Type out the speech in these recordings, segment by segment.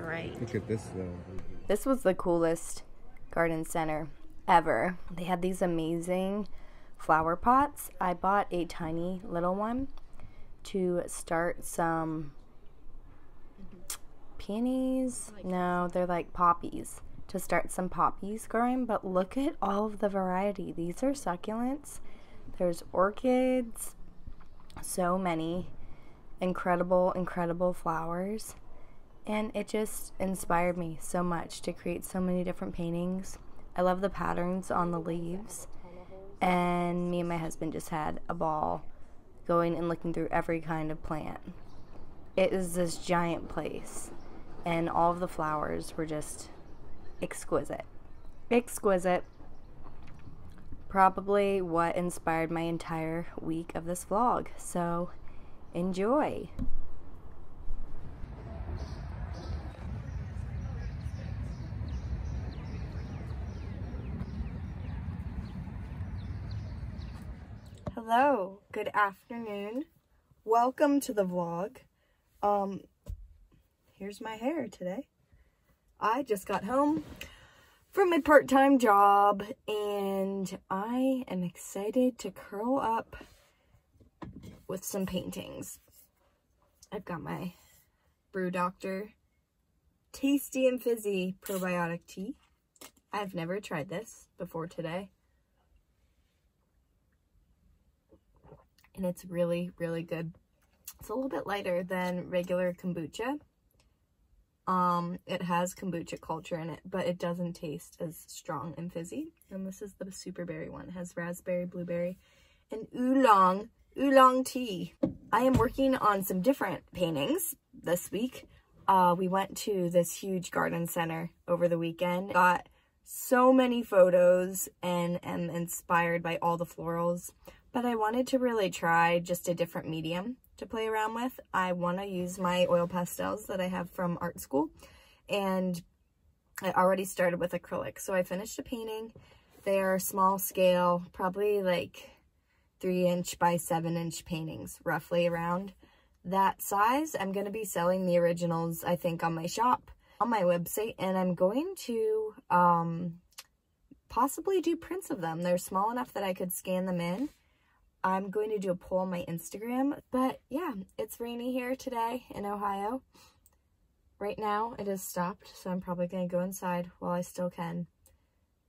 right. Look at this though. This was the coolest garden center ever. They had these amazing flower pots. I bought a tiny little one to start some peonies. No, they're like poppies. To start some poppies growing, but look at all of the variety. These are succulents. There's orchids. So many incredible, incredible flowers. And it just inspired me so much to create so many different paintings. I love the patterns on the leaves. And me and my husband just had a ball going and looking through every kind of plant. It is this giant place, and all of the flowers were just exquisite. Exquisite. Probably what inspired my entire week of this vlog. So, enjoy. Hello, good afternoon. Welcome to the vlog. Um, here's my hair today. I just got home from my part-time job and I am excited to curl up with some paintings. I've got my Brew Doctor Tasty and Fizzy Probiotic Tea. I've never tried this before today. And it's really, really good. It's a little bit lighter than regular kombucha. Um, it has kombucha culture in it, but it doesn't taste as strong and fizzy. And this is the super berry one. It has raspberry, blueberry, and oolong, oolong tea. I am working on some different paintings this week. Uh, we went to this huge garden center over the weekend. Got so many photos and am inspired by all the florals. But I wanted to really try just a different medium to play around with. I want to use my oil pastels that I have from art school. And I already started with acrylic. So I finished a painting. They are small scale, probably like 3 inch by 7 inch paintings, roughly around that size. I'm going to be selling the originals, I think, on my shop, on my website. And I'm going to um, possibly do prints of them. They're small enough that I could scan them in I'm going to do a poll on my Instagram. But yeah, it's rainy here today in Ohio. Right now it has stopped, so I'm probably going to go inside while I still can.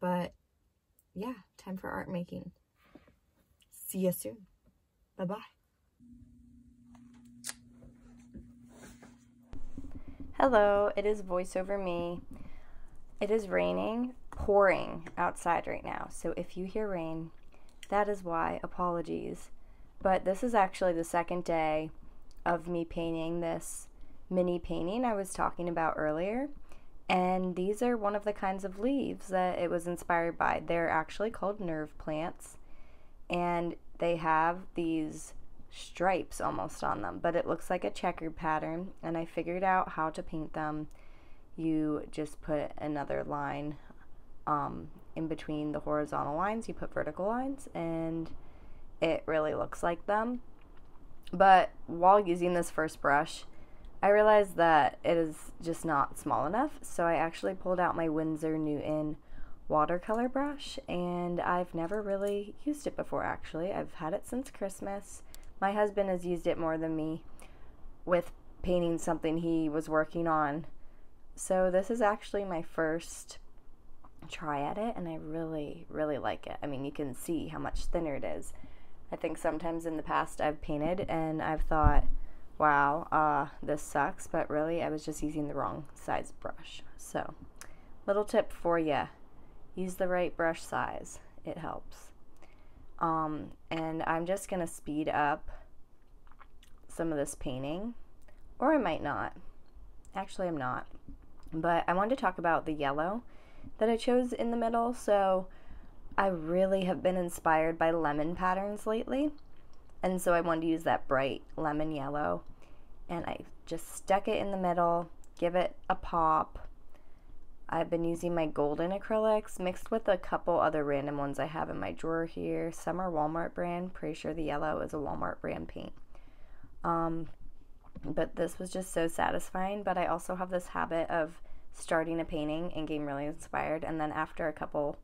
But yeah, time for art making. See you soon. Bye-bye. Hello, it is voiceover me. It is raining, pouring outside right now. So if you hear rain, that is why, apologies. But this is actually the second day of me painting this mini painting I was talking about earlier. And these are one of the kinds of leaves that it was inspired by. They're actually called nerve plants. And they have these stripes almost on them, but it looks like a checkered pattern. And I figured out how to paint them. You just put another line um, in between the horizontal lines, you put vertical lines, and it really looks like them. But while using this first brush, I realized that it is just not small enough, so I actually pulled out my Winsor Newton watercolor brush, and I've never really used it before actually. I've had it since Christmas. My husband has used it more than me with painting something he was working on. So this is actually my first try at it and I really, really like it. I mean, you can see how much thinner it is. I think sometimes in the past I've painted and I've thought, wow, uh, this sucks, but really I was just using the wrong size brush. So, little tip for you, use the right brush size. It helps. Um, and I'm just going to speed up some of this painting, or I might not. Actually, I'm not. But I wanted to talk about the yellow that I chose in the middle. So I really have been inspired by lemon patterns lately. And so I wanted to use that bright lemon yellow. And I just stuck it in the middle, give it a pop. I've been using my golden acrylics mixed with a couple other random ones I have in my drawer here. Some are Walmart brand. Pretty sure the yellow is a Walmart brand paint. Um, but this was just so satisfying. But I also have this habit of starting a painting and getting really inspired, and then after a couple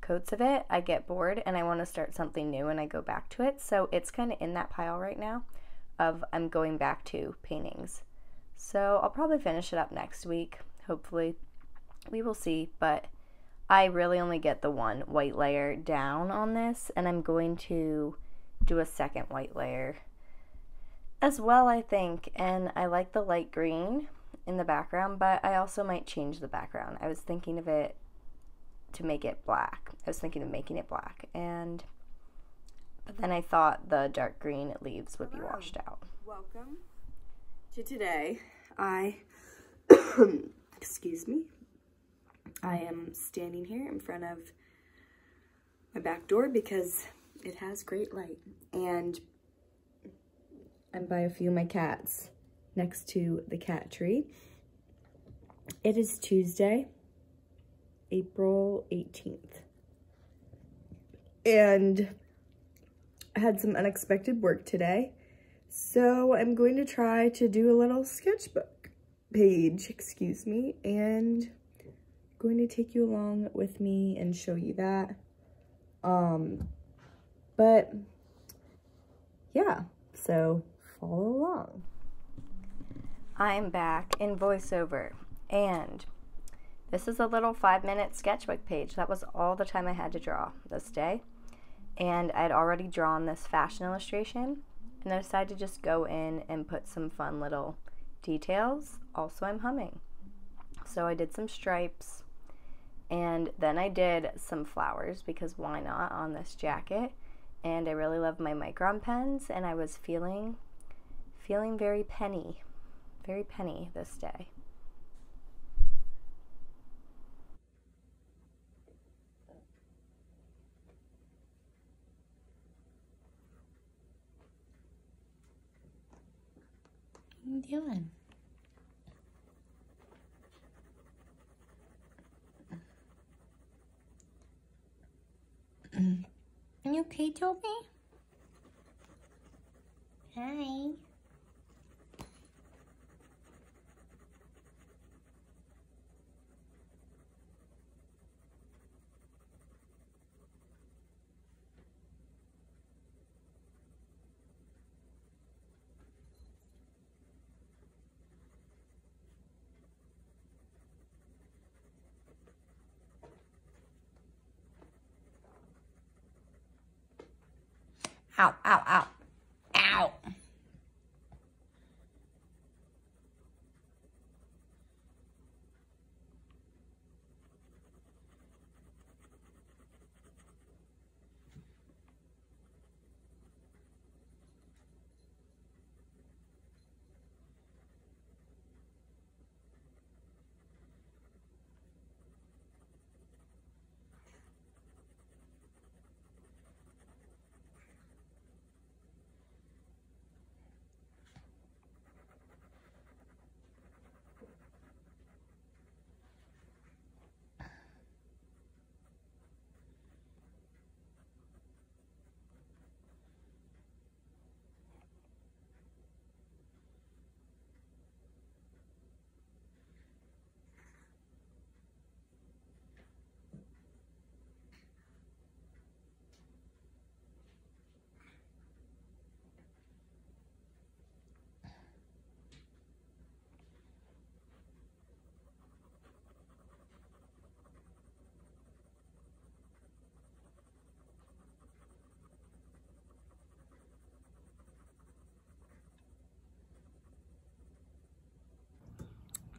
coats of it, I get bored and I want to start something new and I go back to it. So it's kind of in that pile right now of I'm going back to paintings. So I'll probably finish it up next week, hopefully. We will see, but I really only get the one white layer down on this, and I'm going to do a second white layer as well, I think. And I like the light green in the background, but I also might change the background. I was thinking of it to make it black. I was thinking of making it black, and but then I thought the dark green leaves would be washed out. Welcome to today. I, excuse me, I am standing here in front of my back door because it has great light. And I'm by a few of my cats next to the cat tree. It is Tuesday, April 18th. And I had some unexpected work today. So I'm going to try to do a little sketchbook page, excuse me, and going to take you along with me and show you that. Um, but yeah, so follow along. I'm back in voiceover and this is a little five minute sketchbook page. That was all the time I had to draw this day. And I'd already drawn this fashion illustration and I decided to just go in and put some fun little details. Also, I'm humming. So I did some stripes and then I did some flowers because why not on this jacket. And I really love my micron pens and I was feeling feeling very penny, very penny this day. What are you doing? Are you okay, Toby? Hi. Ow, ow, ow. Ow.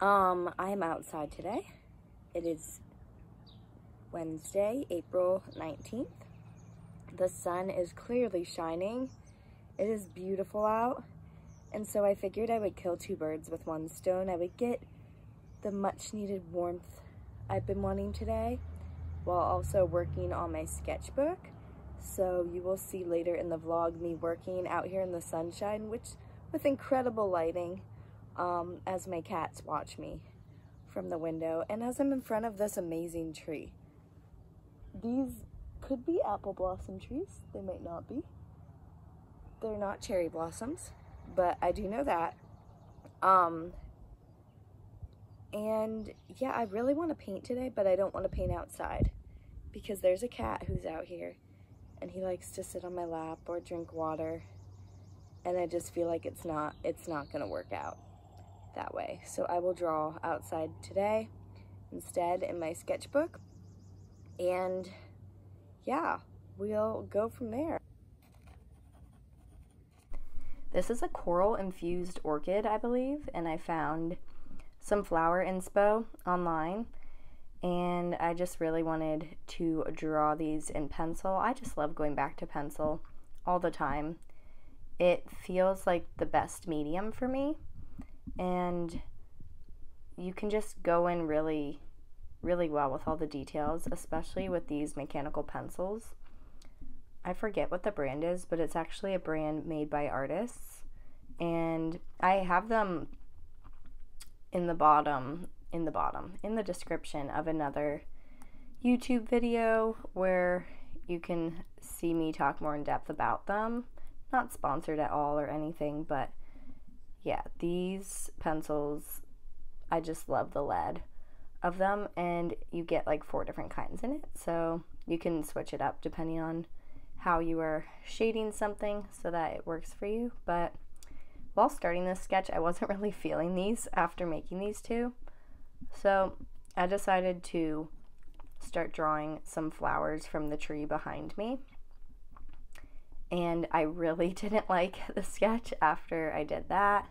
Um, I am outside today. It is Wednesday, April 19th. The sun is clearly shining. It is beautiful out. And so I figured I would kill two birds with one stone. I would get the much needed warmth I've been wanting today while also working on my sketchbook. So you will see later in the vlog me working out here in the sunshine, which with incredible lighting um, as my cats watch me from the window and as I'm in front of this amazing tree. These could be apple blossom trees. They might not be. They're not cherry blossoms, but I do know that. Um, and yeah, I really want to paint today, but I don't want to paint outside because there's a cat who's out here and he likes to sit on my lap or drink water. And I just feel like it's not, it's not going to work out that way. So I will draw outside today instead in my sketchbook. And yeah, we'll go from there. This is a coral infused orchid, I believe, and I found some flower inspo online and I just really wanted to draw these in pencil. I just love going back to pencil all the time. It feels like the best medium for me and you can just go in really really well with all the details, especially with these mechanical pencils. I forget what the brand is, but it's actually a brand made by artists and I have them in the bottom, in the bottom, in the description of another YouTube video where you can see me talk more in depth about them. Not sponsored at all or anything, but yeah, these pencils, I just love the lead of them, and you get like four different kinds in it, so you can switch it up depending on how you are shading something so that it works for you, but while starting this sketch, I wasn't really feeling these after making these two. So I decided to start drawing some flowers from the tree behind me. And I really didn't like the sketch after I did that.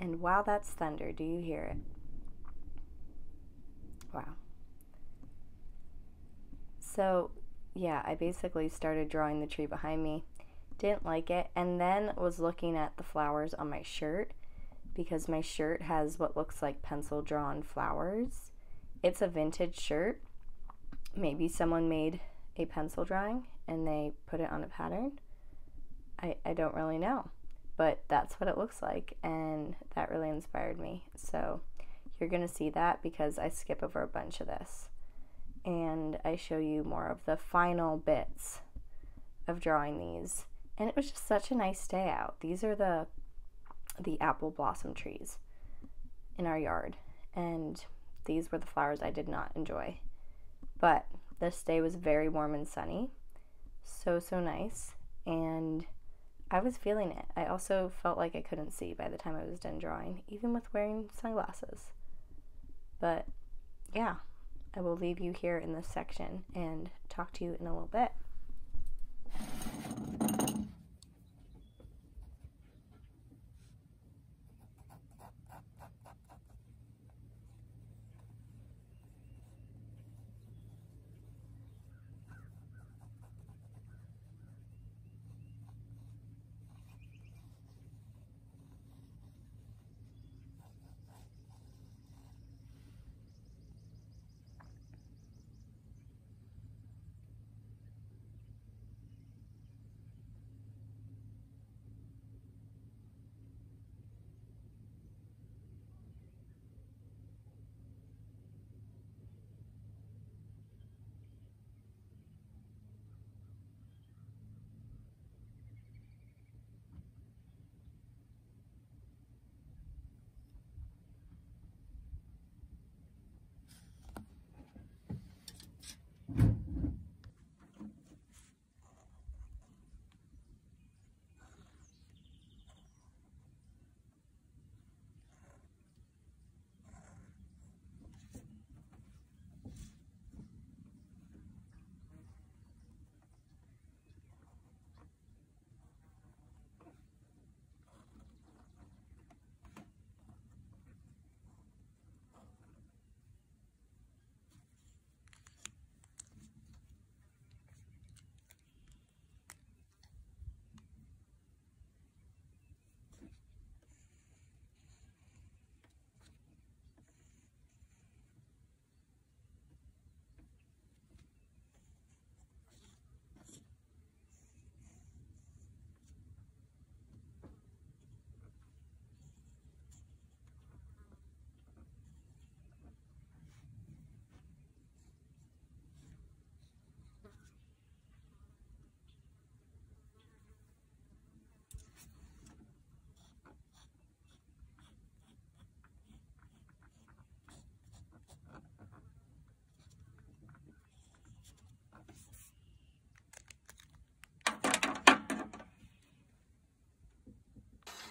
And wow, that's thunder. Do you hear it? Wow. So, yeah, I basically started drawing the tree behind me didn't like it, and then was looking at the flowers on my shirt because my shirt has what looks like pencil drawn flowers. It's a vintage shirt. Maybe someone made a pencil drawing and they put it on a pattern. I, I don't really know, but that's what it looks like, and that really inspired me. So you're going to see that because I skip over a bunch of this and I show you more of the final bits of drawing these and it was just such a nice day out. These are the the apple blossom trees in our yard, and these were the flowers I did not enjoy. But this day was very warm and sunny, so so nice, and I was feeling it. I also felt like I couldn't see by the time I was done drawing, even with wearing sunglasses. But yeah, I will leave you here in this section and talk to you in a little bit.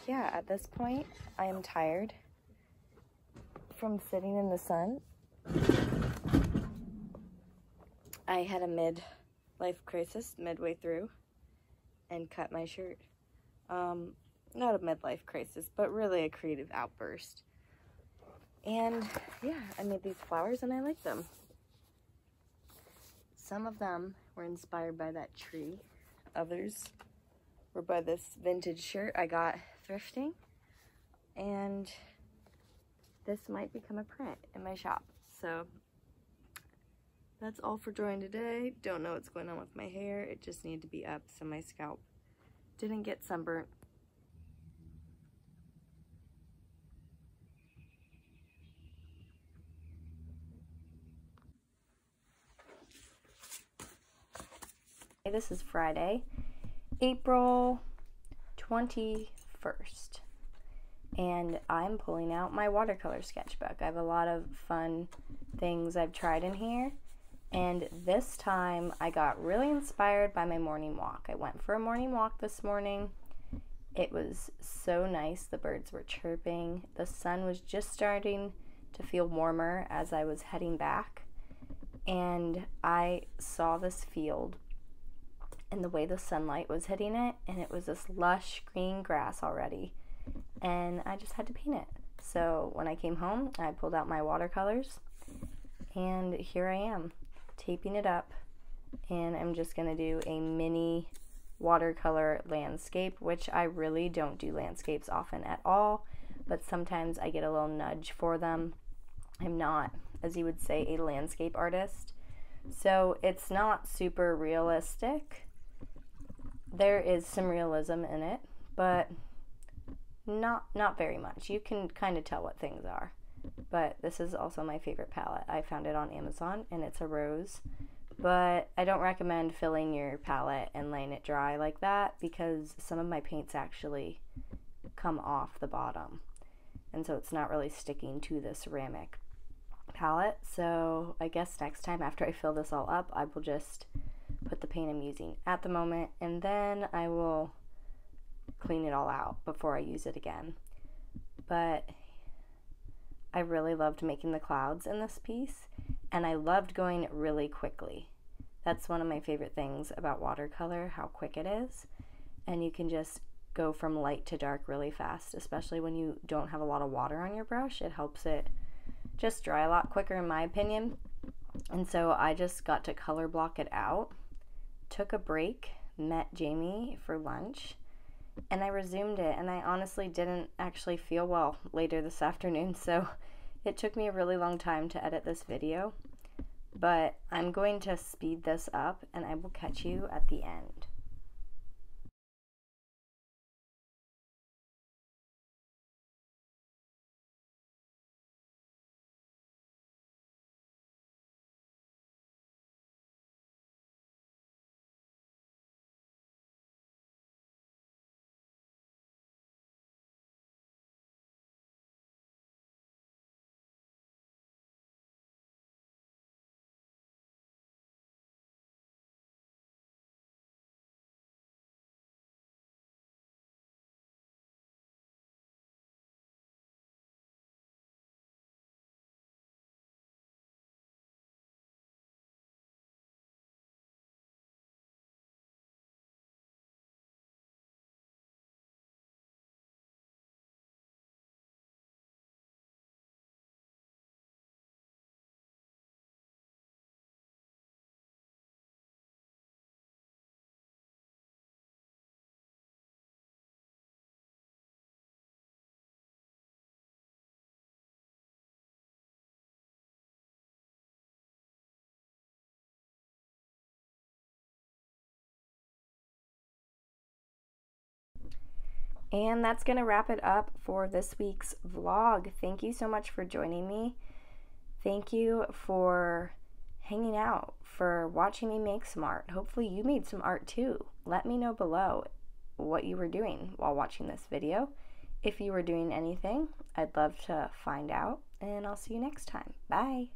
Yeah, at this point, I am tired from sitting in the sun. I had a mid-life crisis midway through and cut my shirt. Um, not a midlife crisis, but really a creative outburst. And yeah, I made these flowers and I like them. Some of them were inspired by that tree. Others were by this vintage shirt I got thrifting. And this might become a print in my shop. So that's all for drawing today. Don't know what's going on with my hair. It just needed to be up so my scalp didn't get sunburnt. This is Friday, April 21st, and I'm pulling out my watercolor sketchbook. I have a lot of fun things I've tried in here, and this time I got really inspired by my morning walk. I went for a morning walk this morning. It was so nice. The birds were chirping. The sun was just starting to feel warmer as I was heading back. And I saw this field and the way the sunlight was hitting it, and it was this lush green grass already. And I just had to paint it. So when I came home, I pulled out my watercolors, and here I am, taping it up. And I'm just going to do a mini watercolor landscape, which I really don't do landscapes often at all, but sometimes I get a little nudge for them. I'm not, as you would say, a landscape artist. So it's not super realistic, there is some realism in it, but not not very much. You can kind of tell what things are. But this is also my favorite palette. I found it on Amazon and it's a rose. But I don't recommend filling your palette and laying it dry like that because some of my paints actually come off the bottom. And so it's not really sticking to the ceramic palette. So I guess next time after I fill this all up, I will just put the paint I'm using at the moment and then I will clean it all out before I use it again. But I really loved making the clouds in this piece and I loved going really quickly. That's one of my favorite things about watercolor, how quick it is. And you can just go from light to dark really fast, especially when you don't have a lot of water on your brush. It helps it just dry a lot quicker in my opinion. And so I just got to color block it out took a break, met Jamie for lunch, and I resumed it. And I honestly didn't actually feel well later this afternoon, so it took me a really long time to edit this video. But I'm going to speed this up and I will catch you at the end. And that's going to wrap it up for this week's vlog. Thank you so much for joining me. Thank you for hanging out, for watching me make some art. Hopefully you made some art too. Let me know below what you were doing while watching this video. If you were doing anything, I'd love to find out. And I'll see you next time. Bye.